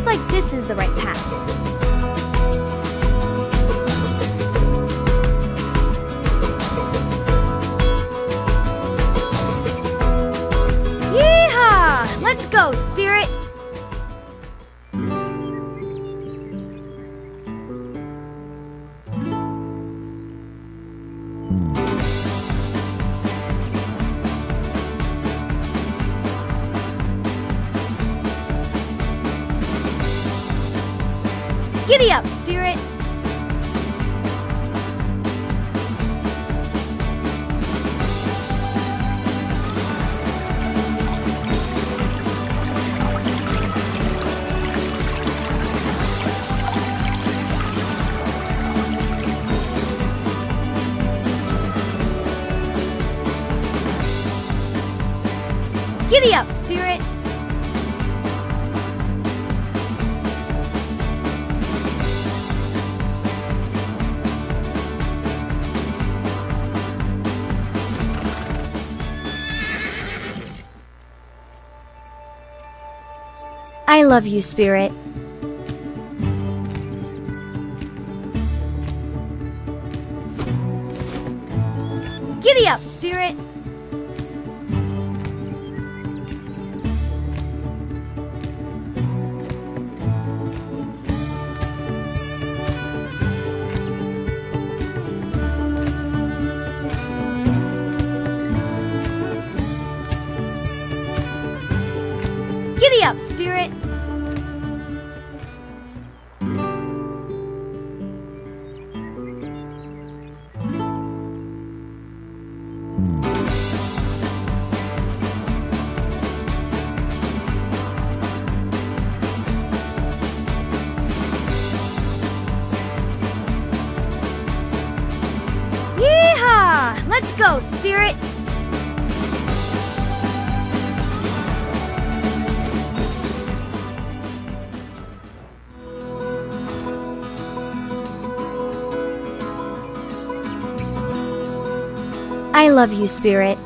Looks like this is the right path. Yeehaw! Let's go, Giddy up, spirit! I love you, spirit. Giddy up, spirit! Spirit! I love you, spirit.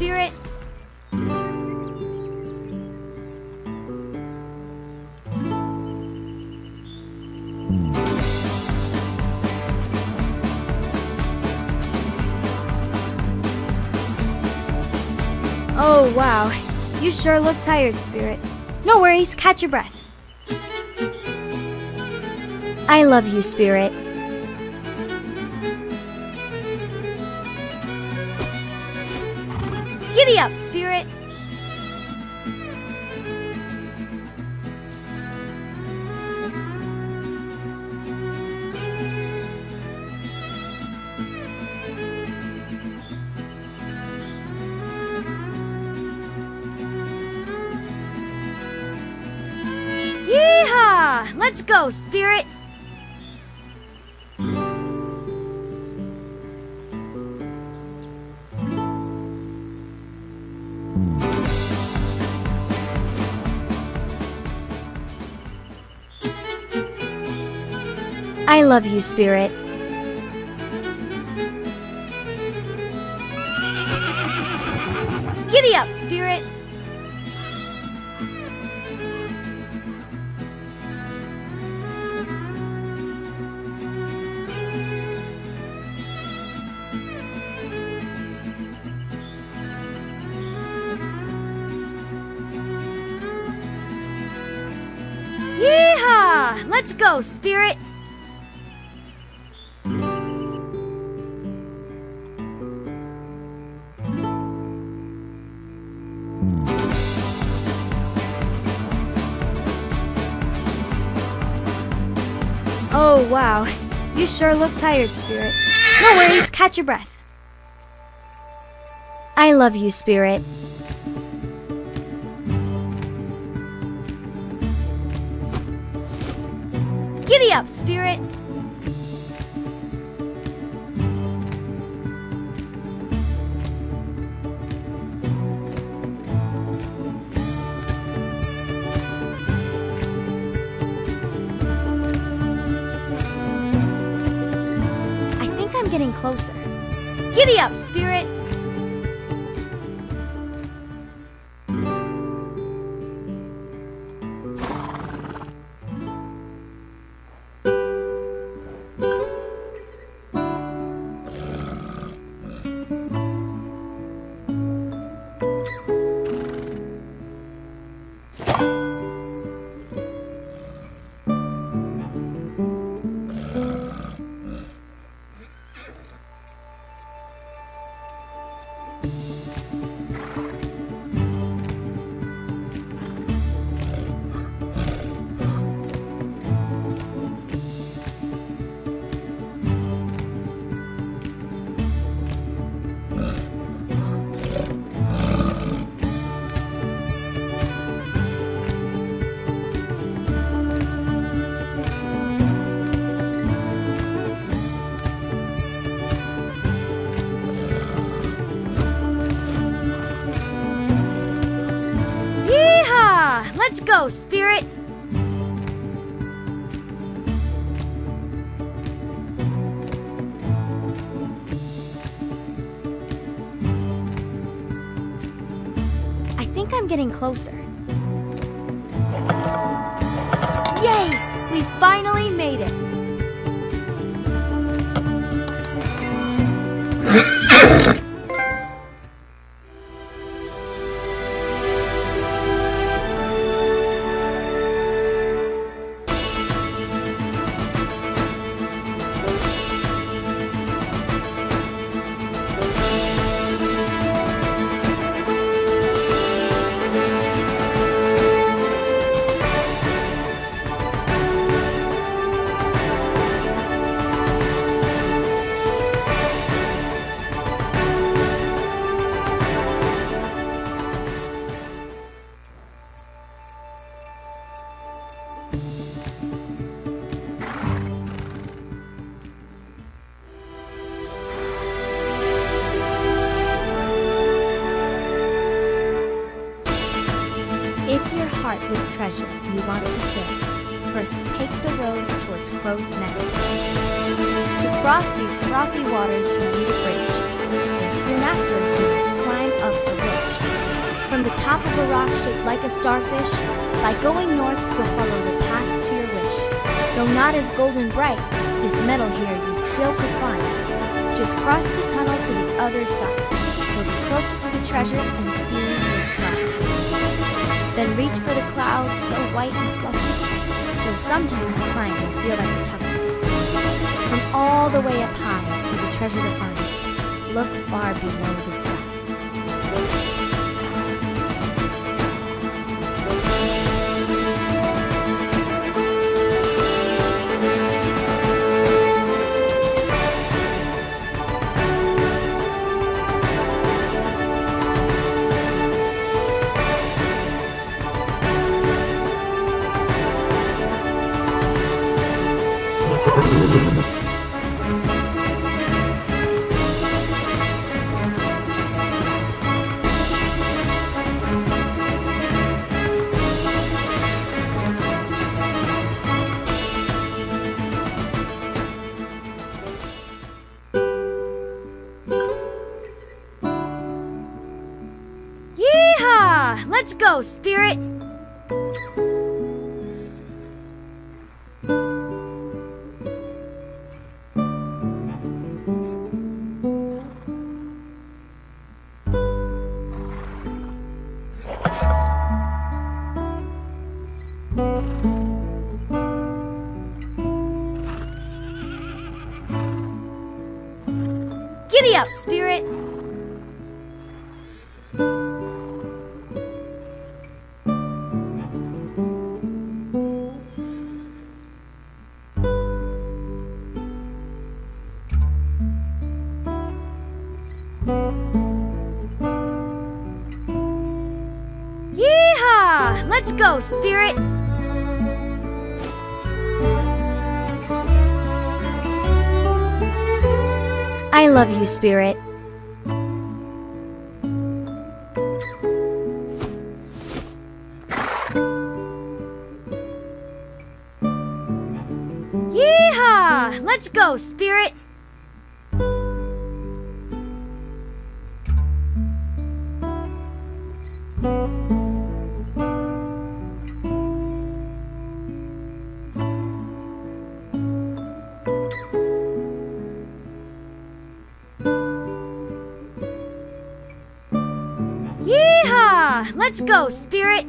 Spirit! Oh, wow. You sure look tired, Spirit. No worries, catch your breath. I love you, Spirit. Let's go, Spirit! I love you, Spirit. Spirit! Oh, wow. You sure look tired, Spirit. No worries, catch your breath. I love you, Spirit. Giddy up, Spirit! I think I'm getting closer. Giddy up, Spirit! Let's go, Spirit! I think I'm getting closer. Yay! We finally as golden bright, this metal here you still could find. Just cross the tunnel to the other side. You'll be closer to the treasure and be pride. Then reach for the clouds so white and fluffy, though sometimes the climb will feel like a toughie. From all the way up high, for the treasure to find, look far below the sky. Giddy love you, Spirit. Yeehaw! Let's go, Spirit! Let's go, Spirit!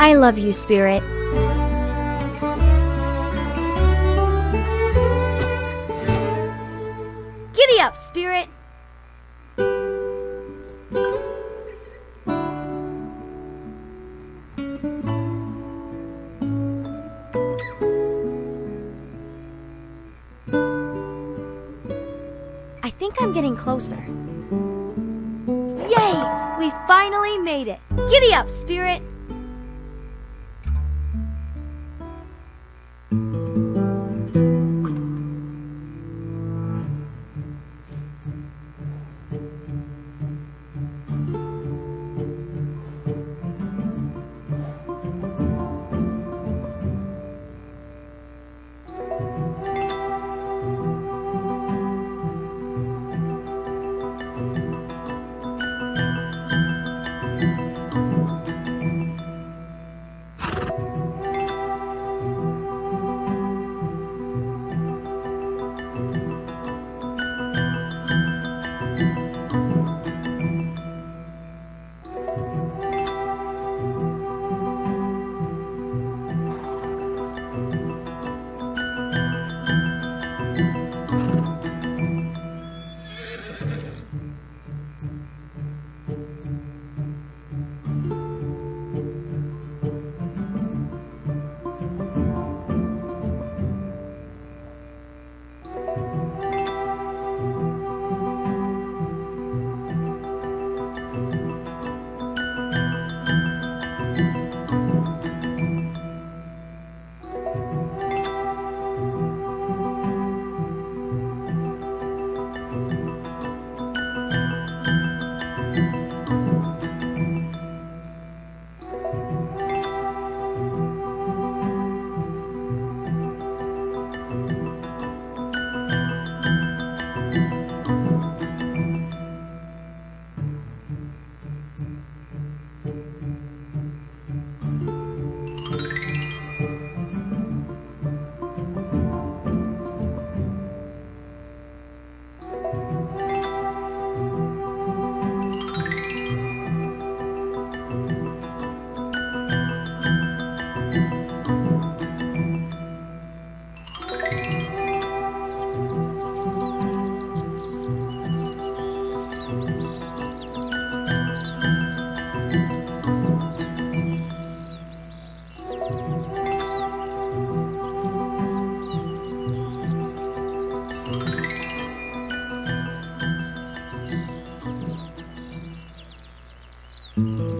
I love you, Spirit. Giddy up, Spirit! Closer. Yay! We finally made it! Giddy up, Spirit! Mm-hmm.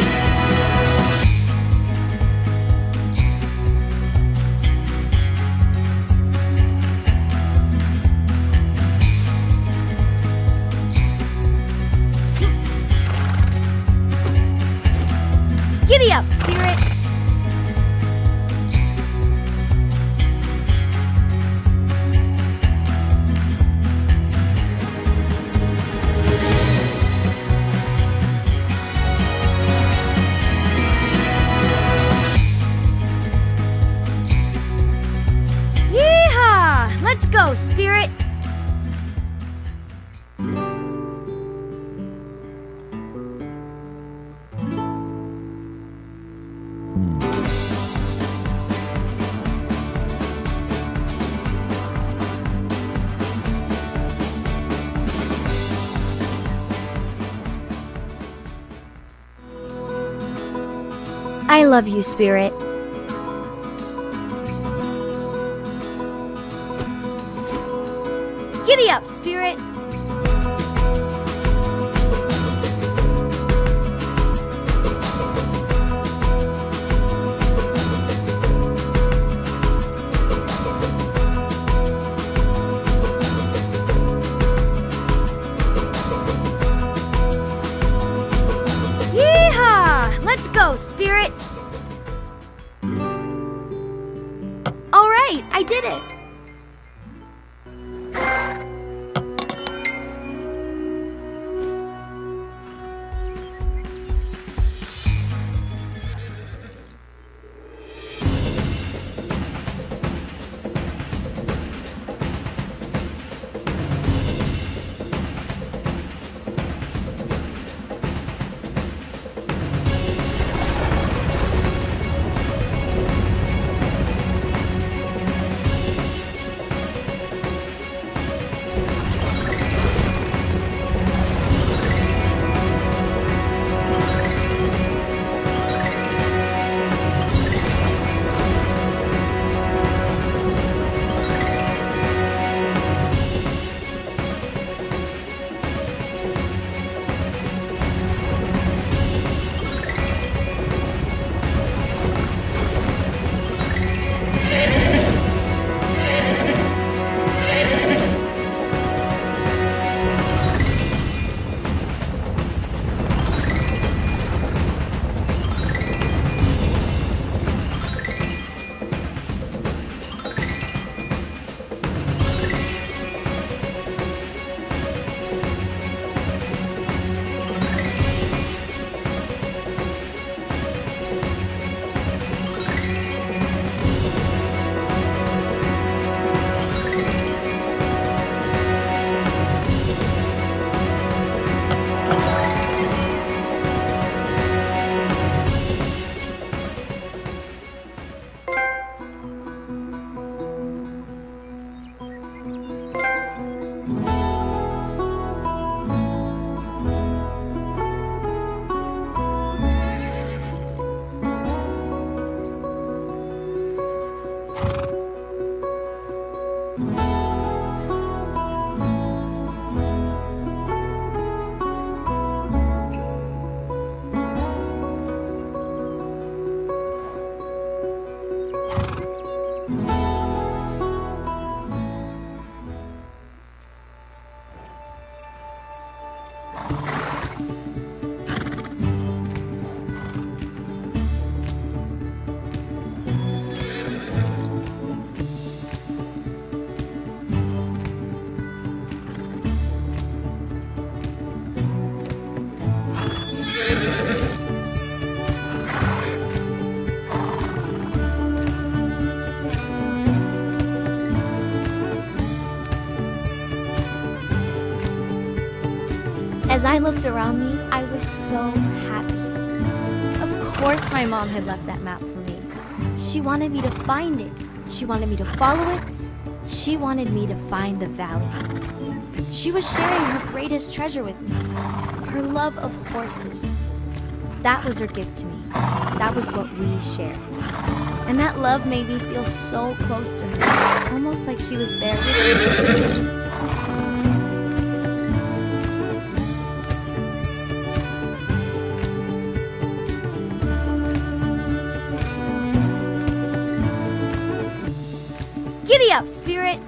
me! I love you, Spirit. As I looked around me, I was so happy. Of course, my mom had left that map for me. She wanted me to find it. She wanted me to follow it. She wanted me to find the valley. She was sharing her greatest treasure with me her love of horses. That was her gift to me. That was what we shared. And that love made me feel so close to her, almost like she was there. Giddy up, Spirit!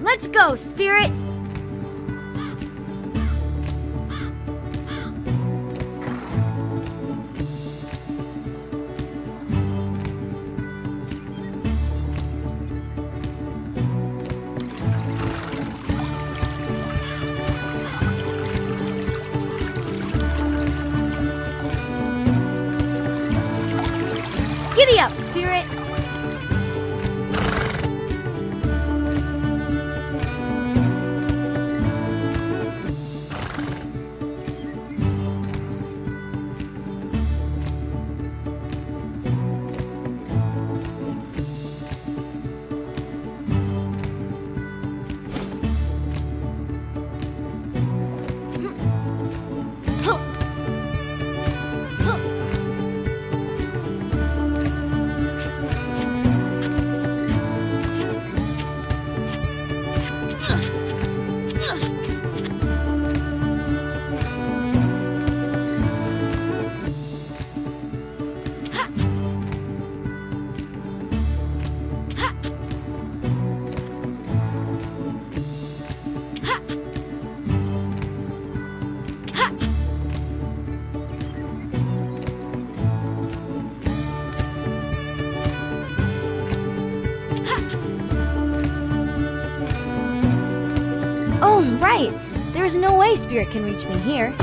Let's go, Spirit! There's no way Spirit can reach me here.